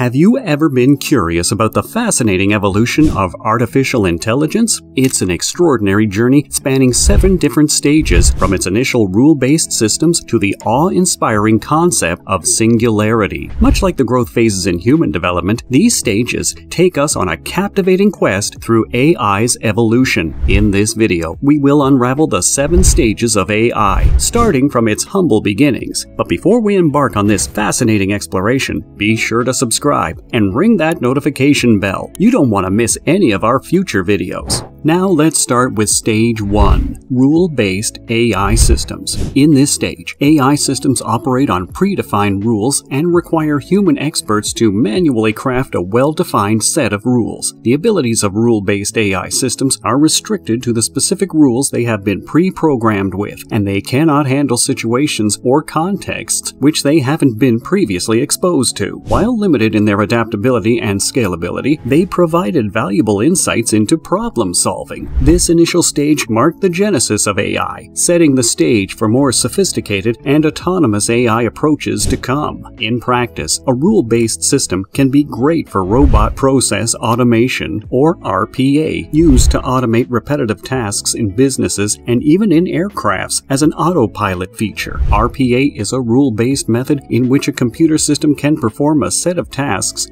Have you ever been curious about the fascinating evolution of artificial intelligence? It's an extraordinary journey spanning seven different stages, from its initial rule based systems to the awe inspiring concept of singularity. Much like the growth phases in human development, these stages take us on a captivating quest through AI's evolution. In this video, we will unravel the seven stages of AI, starting from its humble beginnings. But before we embark on this fascinating exploration, be sure to subscribe subscribe and ring that notification bell. You don't want to miss any of our future videos. Now let's start with stage 1, rule-based AI systems. In this stage, AI systems operate on predefined rules and require human experts to manually craft a well-defined set of rules. The abilities of rule-based AI systems are restricted to the specific rules they have been pre-programmed with, and they cannot handle situations or contexts which they haven't been previously exposed to. While limited in their adaptability and scalability, they provided valuable insights into problem solving. This initial stage marked the genesis of AI, setting the stage for more sophisticated and autonomous AI approaches to come. In practice, a rule-based system can be great for robot process automation, or RPA, used to automate repetitive tasks in businesses and even in aircrafts as an autopilot feature. RPA is a rule-based method in which a computer system can perform a set of tasks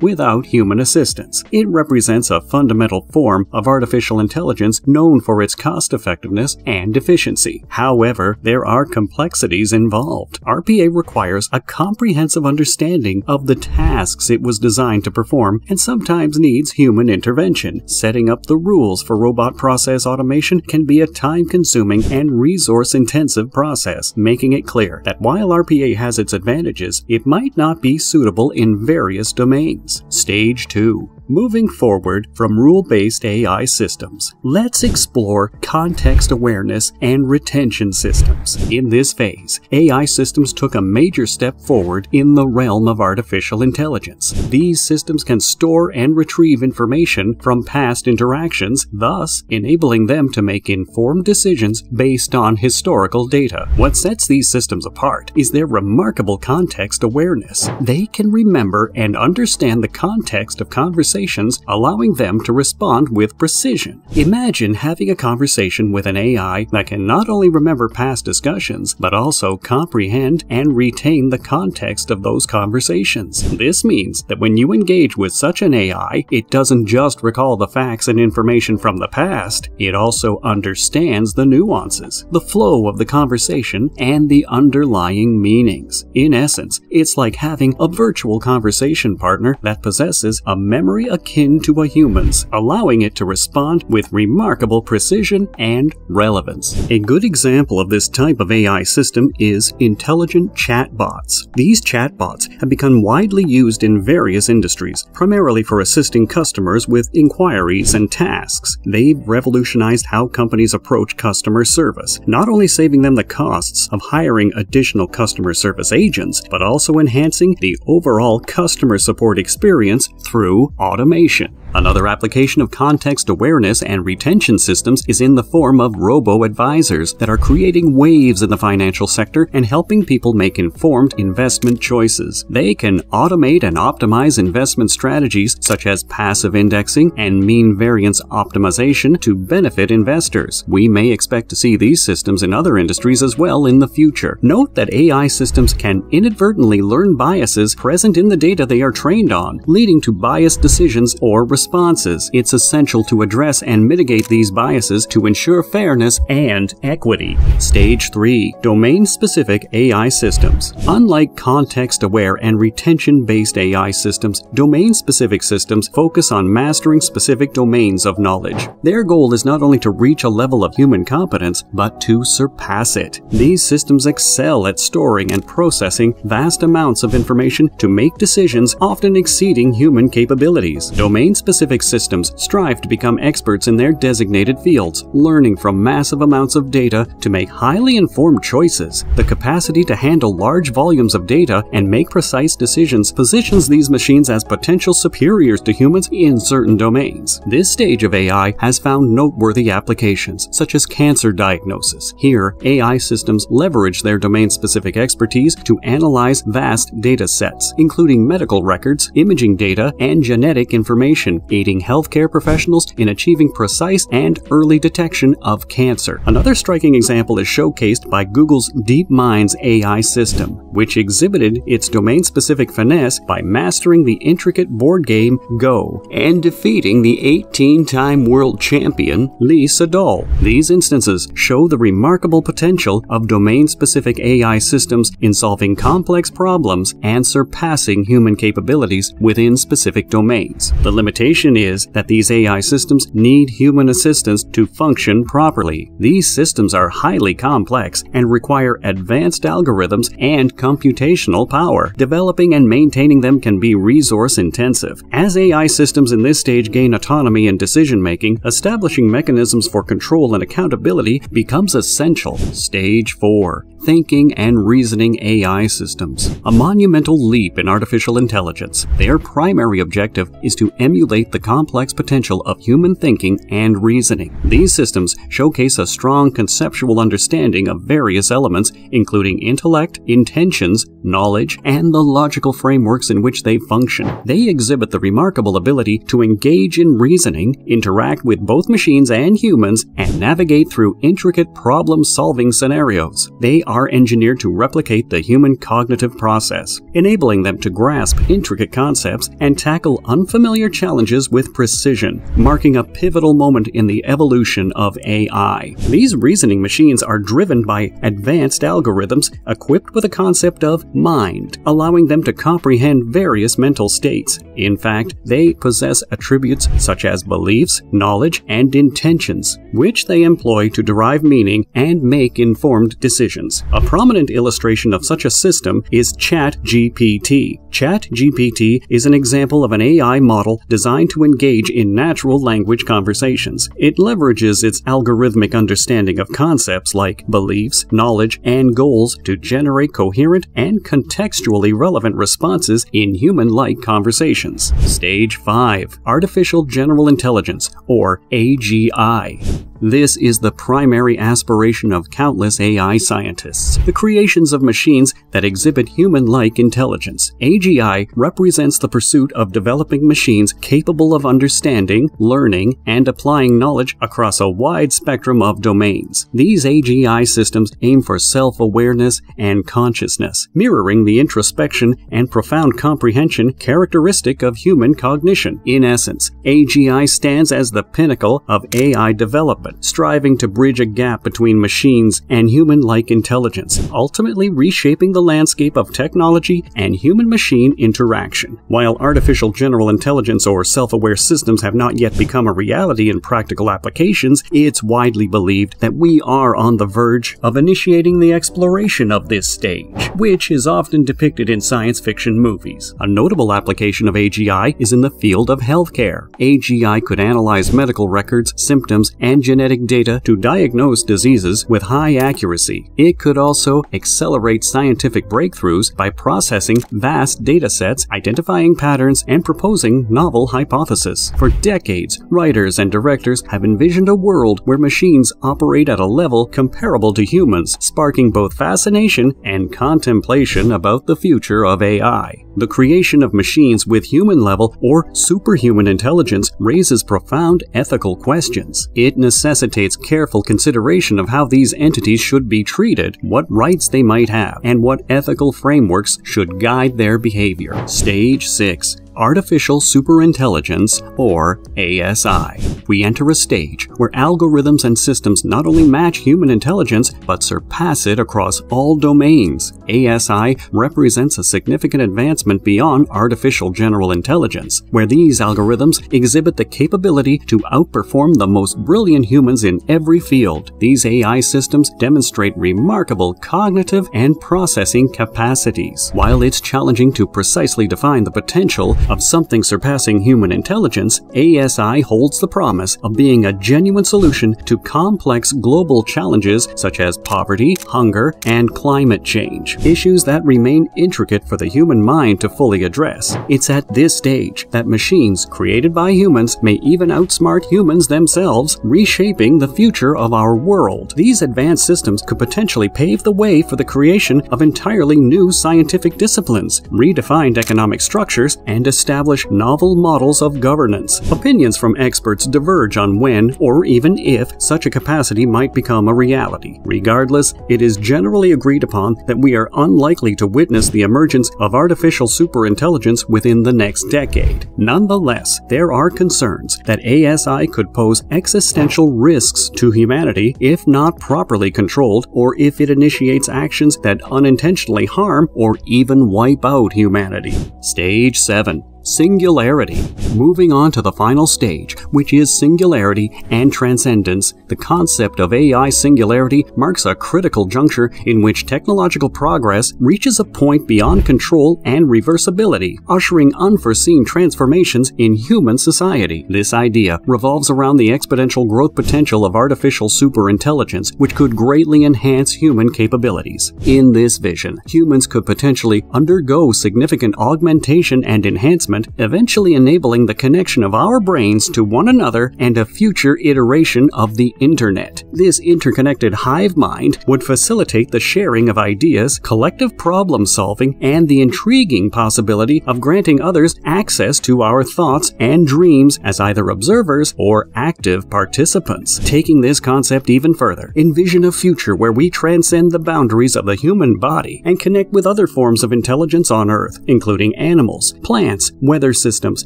without human assistance. It represents a fundamental form of artificial intelligence intelligence known for its cost effectiveness and efficiency. However, there are complexities involved. RPA requires a comprehensive understanding of the tasks it was designed to perform and sometimes needs human intervention. Setting up the rules for robot process automation can be a time consuming and resource intensive process, making it clear that while RPA has its advantages, it might not be suitable in various domains. Stage 2 Moving forward from rule-based AI systems, let's explore context awareness and retention systems. In this phase, AI systems took a major step forward in the realm of artificial intelligence. These systems can store and retrieve information from past interactions, thus enabling them to make informed decisions based on historical data. What sets these systems apart is their remarkable context awareness. They can remember and understand the context of conversations conversations, allowing them to respond with precision. Imagine having a conversation with an AI that can not only remember past discussions, but also comprehend and retain the context of those conversations. This means that when you engage with such an AI, it doesn't just recall the facts and information from the past, it also understands the nuances, the flow of the conversation, and the underlying meanings. In essence, it's like having a virtual conversation partner that possesses a memory akin to a human's, allowing it to respond with remarkable precision and relevance. A good example of this type of AI system is intelligent chatbots. These chatbots have become widely used in various industries, primarily for assisting customers with inquiries and tasks. They've revolutionized how companies approach customer service, not only saving them the costs of hiring additional customer service agents, but also enhancing the overall customer support experience through automation automation. Another application of context awareness and retention systems is in the form of robo-advisors that are creating waves in the financial sector and helping people make informed investment choices. They can automate and optimize investment strategies such as passive indexing and mean variance optimization to benefit investors. We may expect to see these systems in other industries as well in the future. Note that AI systems can inadvertently learn biases present in the data they are trained on, leading to biased decisions or responses. It's essential to address and mitigate these biases to ensure fairness and equity. Stage 3 Domain Specific AI Systems. Unlike context aware and retention based AI systems, domain specific systems focus on mastering specific domains of knowledge. Their goal is not only to reach a level of human competence, but to surpass it. These systems excel at storing and processing vast amounts of information to make decisions often exceeding human capabilities. Domain specific systems strive to become experts in their designated fields, learning from massive amounts of data to make highly informed choices. The capacity to handle large volumes of data and make precise decisions positions these machines as potential superiors to humans in certain domains. This stage of AI has found noteworthy applications, such as cancer diagnosis. Here, AI systems leverage their domain specific expertise to analyze vast data sets, including medical records, imaging data, and genetic information, aiding healthcare professionals in achieving precise and early detection of cancer. Another striking example is showcased by Google's DeepMind's AI system, which exhibited its domain specific finesse by mastering the intricate board game Go and defeating the 18 time world champion Lee Sedol. These instances show the remarkable potential of domain specific AI systems in solving complex problems and surpassing human capabilities within specific domains. The limitation is that these AI systems need human assistance to function properly. These systems are highly complex and require advanced algorithms and computational power. Developing and maintaining them can be resource intensive. As AI systems in this stage gain autonomy in decision making, establishing mechanisms for control and accountability becomes essential. Stage 4 thinking and reasoning AI systems. A monumental leap in artificial intelligence. Their primary objective is to emulate the complex potential of human thinking and reasoning. These systems showcase a strong conceptual understanding of various elements, including intellect, intentions, knowledge, and the logical frameworks in which they function. They exhibit the remarkable ability to engage in reasoning, interact with both machines and humans, and navigate through intricate problem solving scenarios. They are engineered to replicate the human cognitive process, enabling them to grasp intricate concepts and tackle unfamiliar challenges with precision, marking a pivotal moment in the evolution of AI. These reasoning machines are driven by advanced algorithms equipped with a concept of mind, allowing them to comprehend various mental states. In fact, they possess attributes such as beliefs, knowledge, and intentions, which they employ to derive meaning and make informed decisions. A prominent illustration of such a system is ChatGPT. ChatGPT is an example of an AI model designed to engage in natural language conversations. It leverages its algorithmic understanding of concepts like beliefs, knowledge, and goals to generate coherent and contextually relevant responses in human like conversations. Stage 5 Artificial General Intelligence, or AGI. This is the primary aspiration of countless AI scientists the creations of machines that exhibit human like intelligence. AGI represents the pursuit of developing machines capable of understanding, learning, and applying knowledge across a wide spectrum of domains. These AGI systems aim for self awareness and consciousness, mirroring the introspection and profound comprehension characteristic of human cognition. In essence, AGI stands as the pinnacle of AI development striving to bridge a gap between machines and human like intelligence, ultimately reshaping the landscape of technology and human machine interaction. While artificial general intelligence or self aware systems have not yet become a reality in practical applications, it's widely believed that we are on the verge of initiating the exploration of this stage, which is often depicted in science fiction movies. A notable application of AGI is in the field of healthcare. AGI could analyze medical records, symptoms, and genetic genetic data to diagnose diseases with high accuracy. It could also accelerate scientific breakthroughs by processing vast data sets, identifying patterns, and proposing novel hypotheses. For decades, writers and directors have envisioned a world where machines operate at a level comparable to humans, sparking both fascination and contemplation about the future of AI. The creation of machines with human level or superhuman intelligence raises profound ethical questions. It necessitates careful consideration of how these entities should be treated, what rights they might have, and what ethical frameworks should guide their behavior. Stage 6 Artificial Superintelligence, or ASI. We enter a stage where algorithms and systems not only match human intelligence, but surpass it across all domains. ASI represents a significant advancement beyond artificial general intelligence, where these algorithms exhibit the capability to outperform the most brilliant humans in every field. These AI systems demonstrate remarkable cognitive and processing capacities. While it's challenging to precisely define the potential of something surpassing human intelligence, ASI holds the promise of being a genuine solution to complex global challenges such as poverty, hunger, and climate change, issues that remain intricate for the human mind to fully address. It's at this stage that machines created by humans may even outsmart humans themselves, reshaping the future of our world. These advanced systems could potentially pave the way for the creation of entirely new scientific disciplines, redefined economic structures, and establish novel models of governance. Opinions from experts diverge on when, or even if, such a capacity might become a reality. Regardless, it is generally agreed upon that we are unlikely to witness the emergence of artificial superintelligence within the next decade. Nonetheless, there are concerns that ASI could pose existential risks to humanity if not properly controlled or if it initiates actions that unintentionally harm or even wipe out humanity. Stage 7 Singularity. Moving on to the final stage, which is singularity and transcendence, the concept of AI singularity marks a critical juncture in which technological progress reaches a point beyond control and reversibility, ushering unforeseen transformations in human society. This idea revolves around the exponential growth potential of artificial superintelligence, which could greatly enhance human capabilities. In this vision, humans could potentially undergo significant augmentation and enhancement eventually enabling the connection of our brains to one another and a future iteration of the Internet. This interconnected hive mind would facilitate the sharing of ideas, collective problem solving, and the intriguing possibility of granting others access to our thoughts and dreams as either observers or active participants. Taking this concept even further, envision a future where we transcend the boundaries of the human body and connect with other forms of intelligence on Earth, including animals, plants, weather systems,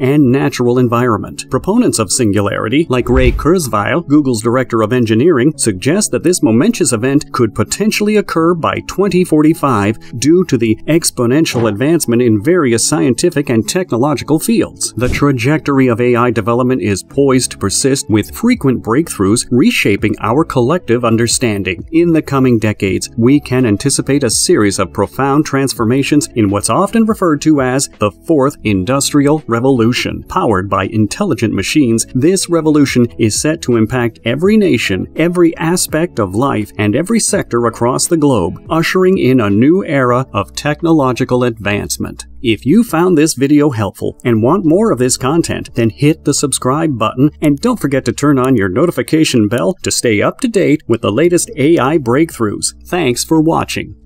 and natural environment. Proponents of singularity, like Ray Kurzweil, Google's director of engineering, suggest that this momentous event could potentially occur by 2045 due to the exponential advancement in various scientific and technological fields. The trajectory of AI development is poised to persist with frequent breakthroughs reshaping our collective understanding. In the coming decades, we can anticipate a series of profound transformations in what's often referred to as the fourth industrial Industrial Revolution. Powered by intelligent machines, this revolution is set to impact every nation, every aspect of life, and every sector across the globe, ushering in a new era of technological advancement. If you found this video helpful and want more of this content, then hit the subscribe button and don't forget to turn on your notification bell to stay up to date with the latest AI breakthroughs. Thanks for watching.